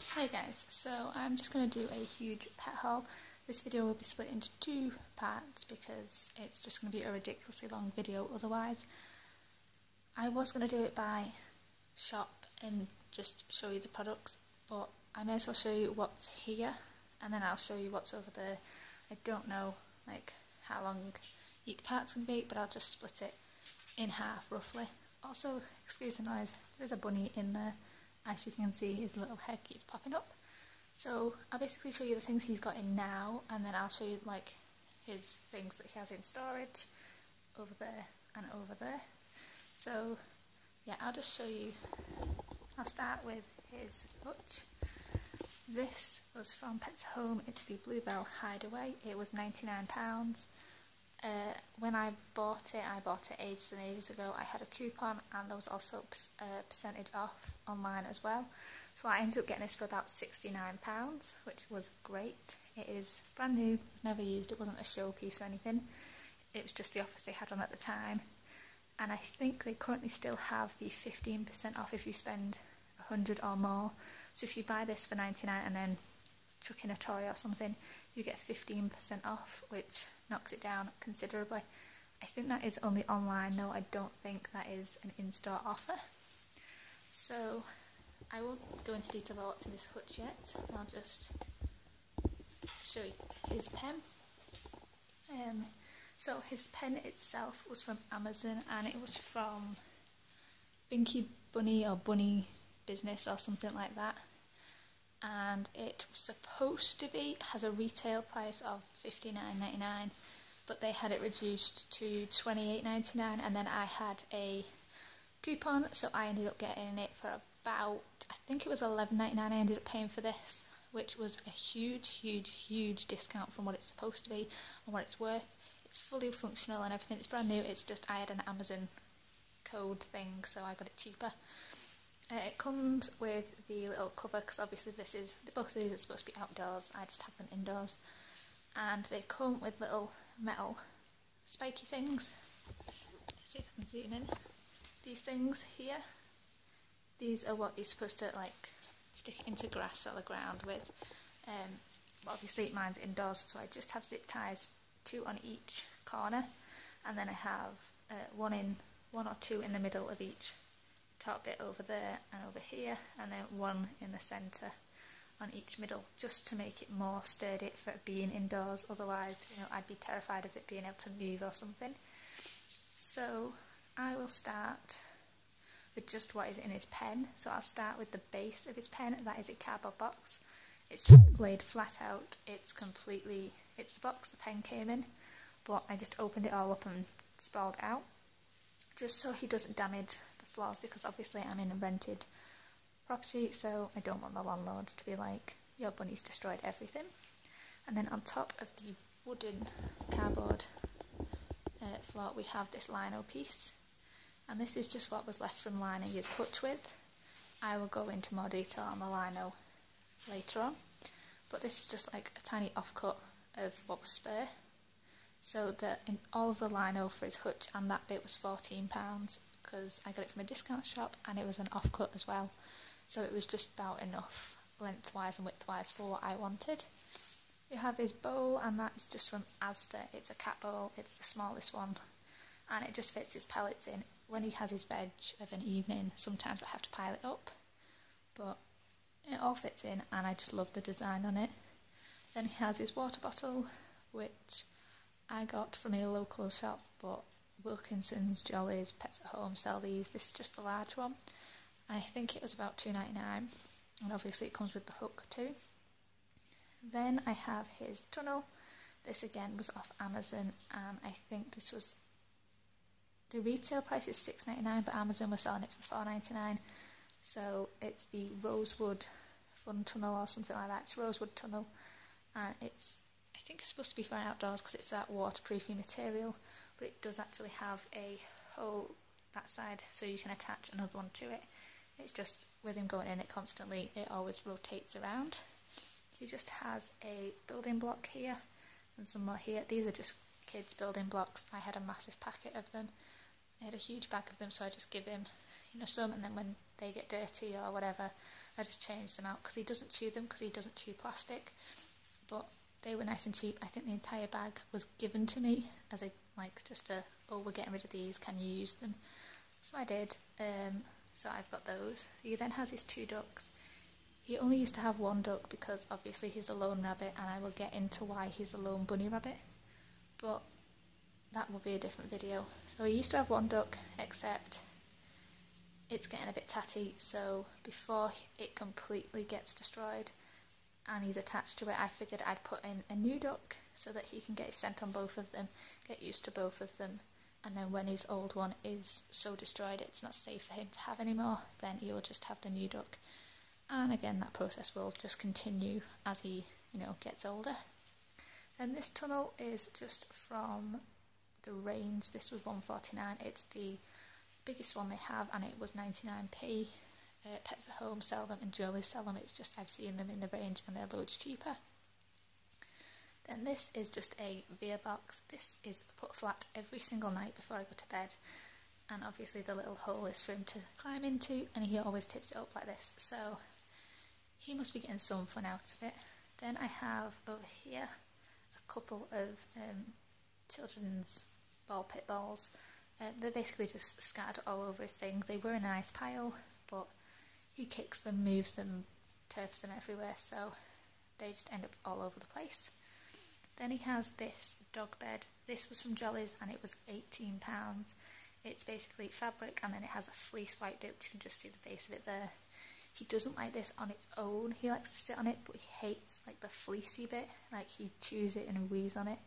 Hi guys, so I'm just going to do a huge pet haul. This video will be split into two parts because it's just going to be a ridiculously long video otherwise. I was going to do it by shop and just show you the products, but I may as well show you what's here and then I'll show you what's over there. I don't know like how long each part's going to be, but I'll just split it in half roughly. Also, excuse the noise, there is a bunny in there as you can see his little head keeps popping up. So I'll basically show you the things he's got in now and then I'll show you like his things that he has in storage over there and over there. So yeah, I'll just show you, I'll start with his hutch. This was from Pets Home, it's the Bluebell Hideaway, it was £99. Uh, when I bought it, I bought it ages and ages ago. I had a coupon and there was also a uh, percentage off online as well. So I ended up getting this for about £69, which was great. It is brand new, was never used, it wasn't a showpiece or anything. It was just the office they had on at the time. And I think they currently still have the 15% off if you spend 100 or more. So if you buy this for 99 and then chuck in a toy or something, you get 15% off, which knocks it down considerably. I think that is only online though, I don't think that is an in-store offer. So I won't go into detail about what's in this hutch yet, I'll just show you his pen. Um, so his pen itself was from Amazon and it was from Binky Bunny or Bunny Business or something like that and it was supposed to be has a retail price of $59.99 but they had it reduced to $28.99 and then I had a coupon so I ended up getting it for about I think it was $11.99 I ended up paying for this which was a huge huge huge discount from what it's supposed to be and what it's worth. It's fully functional and everything. It's brand new. It's just I had an Amazon code thing so I got it cheaper uh, it comes with the little cover because obviously this is both of these are supposed to be outdoors. I just have them indoors, and they come with little metal spiky things. Let's see if I can zoom in. These things here. These are what you're supposed to like stick into grass or the ground with. Um, obviously mine's indoors, so I just have zip ties, two on each corner, and then I have uh, one in one or two in the middle of each top bit over there and over here and then one in the centre on each middle just to make it more sturdy for being indoors. Otherwise you know I'd be terrified of it being able to move or something. So I will start with just what is in his pen. So I'll start with the base of his pen that is a cardboard box. It's just laid flat out. It's completely it's the box the pen came in but I just opened it all up and sprawled out just so he doesn't damage because obviously I'm in a rented property so I don't want the landlord to be like your bunny's destroyed everything. And then on top of the wooden cardboard uh, floor we have this lino piece. And this is just what was left from lining his hutch with. I will go into more detail on the lino later on. But this is just like a tiny offcut of what was spare. So that in all of the lino for his hutch and that bit was £14 because I got it from a discount shop and it was an offcut as well. So it was just about enough lengthwise and widthwise for what I wanted. You have his bowl and that is just from Asda. It's a cat bowl, it's the smallest one and it just fits his pellets in. When he has his veg of an evening, sometimes I have to pile it up, but it all fits in and I just love the design on it. Then he has his water bottle, which I got from a local shop, but Wilkinson's, Jollyes, Pets at Home sell these. This is just the large one. I think it was about two ninety nine, and obviously it comes with the hook too. Then I have his tunnel. This again was off Amazon, and I think this was the retail price is six ninety nine, but Amazon was selling it for four ninety nine. So it's the Rosewood Fun Tunnel or something like that. It's Rosewood Tunnel, and it's I think it's supposed to be for outdoors because it's that waterproofy material but it does actually have a hole that side so you can attach another one to it. It's just with him going in it constantly, it always rotates around. He just has a building block here and some more here. These are just kids building blocks. I had a massive packet of them. I had a huge bag of them so I just give him you know some and then when they get dirty or whatever, I just change them out because he doesn't chew them because he doesn't chew plastic. But they were nice and cheap. I think the entire bag was given to me as a like just a oh we're getting rid of these. Can you use them? So I did. Um, so I've got those. He then has his two ducks. He only used to have one duck because obviously he's a lone rabbit, and I will get into why he's a lone bunny rabbit. But that will be a different video. So he used to have one duck, except it's getting a bit tatty, so before it completely gets destroyed and he's attached to it, I figured I'd put in a new duck so that he can get scent on both of them, get used to both of them, and then when his old one is so destroyed it's not safe for him to have anymore, then he'll just have the new duck. And again, that process will just continue as he, you know, gets older. And this tunnel is just from the range. This was 149. It's the biggest one they have, and it was 99p. Uh, Pets at Home sell them, and Jolly sell them. It's just I've seen them in the range, and they're loads cheaper. Then this is just a beer box. This is put flat every single night before I go to bed. And obviously the little hole is for him to climb into and he always tips it up like this. So he must be getting some fun out of it. Then I have over here a couple of um, children's ball pit balls. Uh, they're basically just scattered all over his thing. They were in a nice pile, he kicks them, moves them, turfs them everywhere, so they just end up all over the place. Then he has this dog bed. This was from Jollyes and it was £18. It's basically fabric and then it has a fleece white bit, which you can just see the base of it there. He doesn't like this on its own. He likes to sit on it, but he hates like the fleecy bit. Like he chews it and wheezes on it.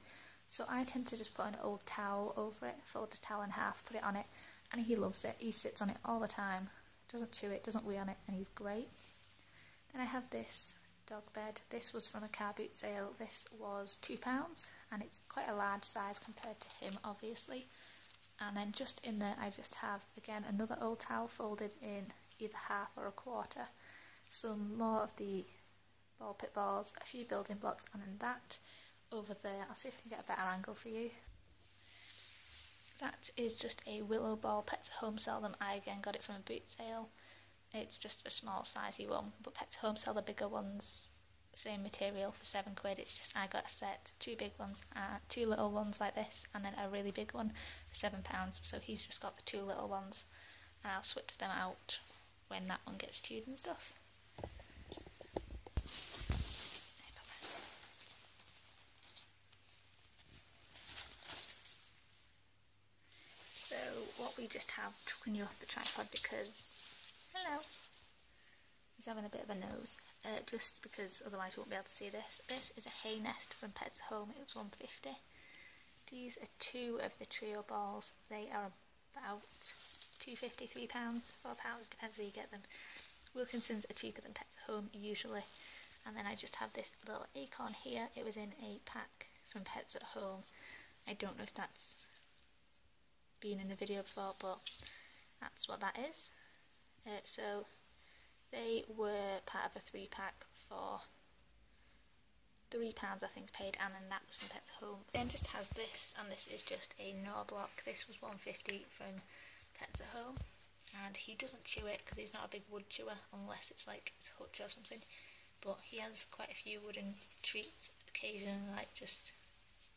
So I tend to just put an old towel over it, fold the towel in half, put it on it, and he loves it. He sits on it all the time. Doesn't chew it, doesn't wee on it, and he's great. Then I have this dog bed. This was from a car boot sale. This was £2 and it's quite a large size compared to him obviously. And then just in there I just have again another old towel folded in either half or a quarter. Some more of the ball pit balls, a few building blocks and then that over there. I'll see if I can get a better angle for you. That is just a willow ball. Pets at Home sell them. I again got it from a boot sale. It's just a small sizey one, but Pets Home sell the bigger ones, same material for seven quid. It's just I got a set, two big ones, uh, two little ones like this, and then a really big one for seven pounds. So he's just got the two little ones, and I'll switch them out when that one gets chewed and stuff. So we just have chucking you off the tripod because Hello. He's having a bit of a nose, uh, just because otherwise you won't be able to see this. This is a hay nest from Pets at Home. It was 150. These are two of the trio balls. They are about two fifty, three pounds, four pounds, depends where you get them. Wilkinsons are cheaper than Pets at Home usually. And then I just have this little acorn here. It was in a pack from Pets at Home. I don't know if that's been in a video before, but that's what that is. Uh, so they were part of a three pack for three pounds I think paid and then that was from Pets at Home. Then just has this and this is just a gnaw block. This was 150 from Pets at Home and he doesn't chew it because he's not a big wood chewer unless it's like his hutch or something but he has quite a few wooden treats occasionally like just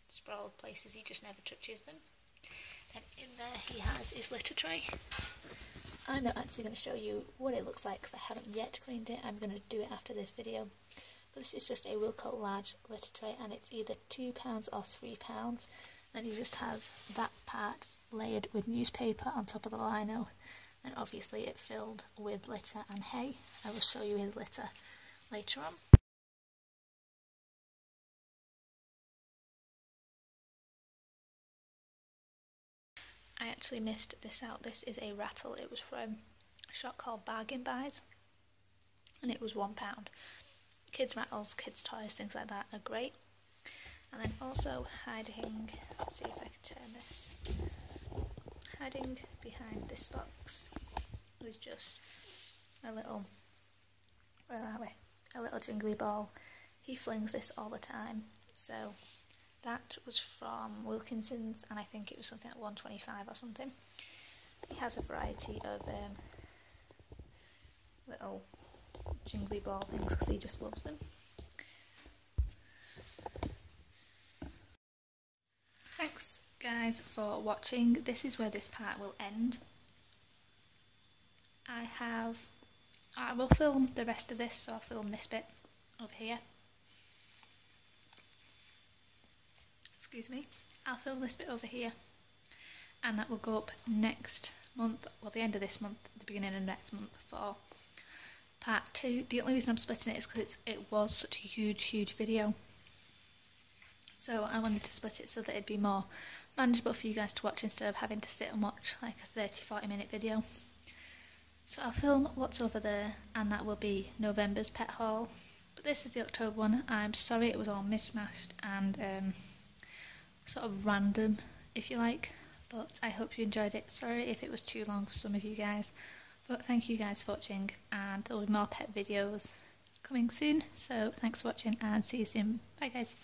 sprawled places he just never touches them. Then in there he has his litter tray I'm not actually going to show you what it looks like because I haven't yet cleaned it. I'm going to do it after this video. But this is just a Wilko large litter tray and it's either £2 or £3. And he just has that part layered with newspaper on top of the lino. And obviously it filled with litter and hay. I will show you his litter later on. I actually missed this out. This is a rattle. It was from a shop called Bargain Buys and it was £1. Kids rattles, kids toys, things like that are great. And then also hiding, let's see if I can turn this, hiding behind this box was just a little, where are we, a little jingly ball. He flings this all the time, so that was from Wilkinson's and I think it was something like 125 or something. He has a variety of um, little jingly ball things because he just loves them. Thanks guys for watching. This is where this part will end. I have, I will film the rest of this, so I'll film this bit over here. Excuse me. I'll film this bit over here and that will go up next month, well the end of this month, the beginning of next month for part two. The only reason I'm splitting it is because it was such a huge, huge video. So I wanted to split it so that it'd be more manageable for you guys to watch instead of having to sit and watch like a 30-40 minute video. So I'll film what's over there and that will be November's pet haul. But this is the October one. I'm sorry it was all mishmashed and um, sort of random if you like but I hope you enjoyed it. Sorry if it was too long for some of you guys, but thank you guys for watching and there will be more pet videos coming soon. So thanks for watching and see you soon. Bye guys.